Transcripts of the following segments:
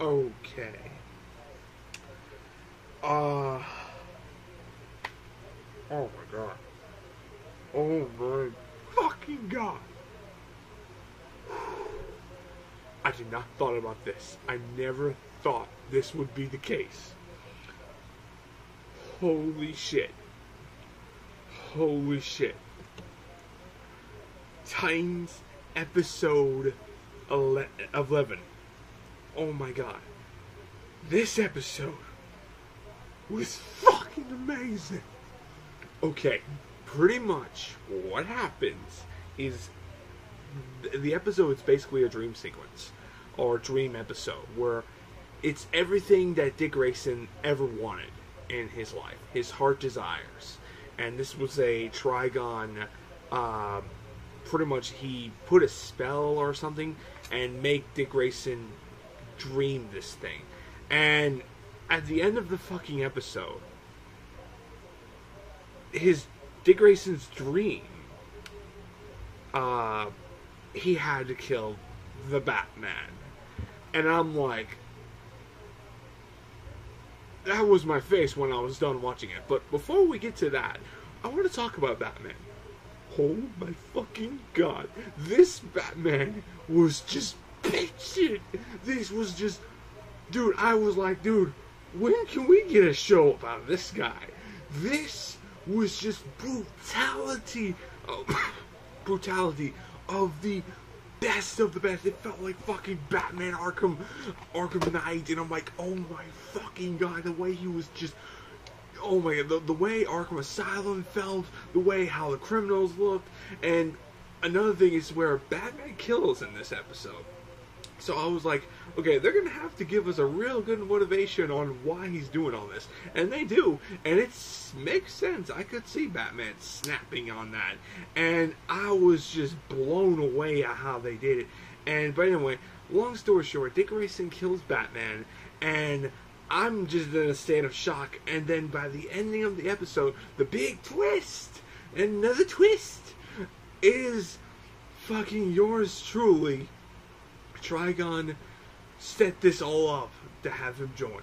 Okay. Uh. Oh my god. Oh my fucking god. I did not thought about this. I never thought this would be the case. Holy shit. Holy shit. Titans episode 11. Oh my god. This episode was fucking amazing. Okay, pretty much what happens is the episode is basically a dream sequence or dream episode where it's everything that Dick Grayson ever wanted in his life, his heart desires. And this was a Trigon. Uh, pretty much, he put a spell or something and make Dick Grayson dream this thing. And at the end of the fucking episode, his Dick Grayson's dream, uh, he had to kill the Batman. And I'm like, that was my face when I was done watching it. But before we get to that, I want to talk about Batman. Oh my fucking god. This Batman was just bitching. This was just. Dude, I was like, dude, when can we get a show about this guy? This was just brutality. Brutality of the best of the best. It felt like fucking Batman Arkham Arkham Knight, and I'm like, oh my fucking god, the way he was just oh my god, the, the way Arkham Asylum felt, the way how the criminals looked, and another thing is where Batman kills in this episode. So I was like, okay, they're gonna have to give us a real good motivation on why he's doing all this, and they do, and it makes sense. I could see Batman snapping on that, and I was just blown away at how they did it. And but anyway, long story short, Dick Grayson kills Batman, and I'm just in a state of shock. And then by the ending of the episode, the big twist, another twist, is fucking yours truly Trigon set this all up to have him join.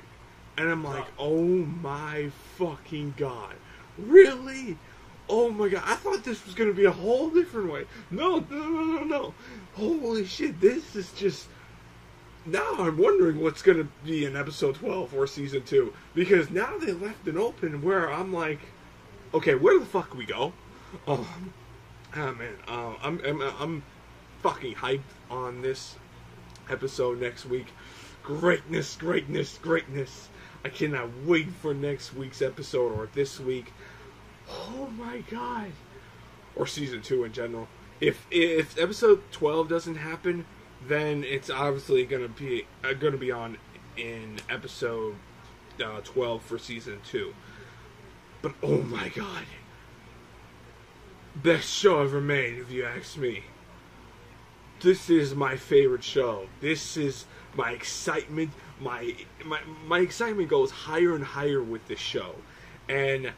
And I'm like, oh my fucking god. Really? Oh my god. I thought this was going to be a whole different way. No, no, no, no, no. Holy shit. This is just. Now I'm wondering what's going to be in episode 12 or season 2. Because now they left it open where I'm like, okay, where the fuck we go? Oh, oh man. Uh, I'm, I'm, I'm fucking hyped on this episode next week. Greatness, greatness, greatness. I cannot wait for next week's episode or this week. Oh my god. Or season 2 in general. If if episode 12 doesn't happen, then it's obviously going to be uh, going to be on in episode uh, 12 for season 2. But oh my god. Best show ever made if you ask me this is my favorite show. This is my excitement. My my my excitement goes higher and higher with this show, and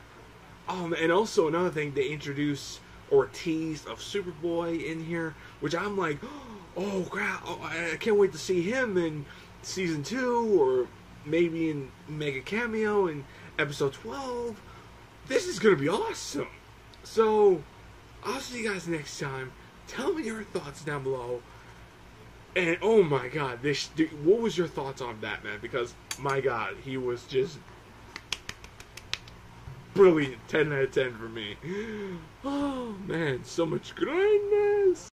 um and also another thing they introduce Ortiz of Superboy in here, which I'm like, oh crap! Oh, I can't wait to see him in season two or maybe in mega cameo in episode twelve. This is gonna be awesome. So I'll see you guys next time. Tell me your thoughts down below. And oh my god, this what was your thoughts on that man? Because my god, he was just brilliant. 10 out of 10 for me. Oh man, so much grinding.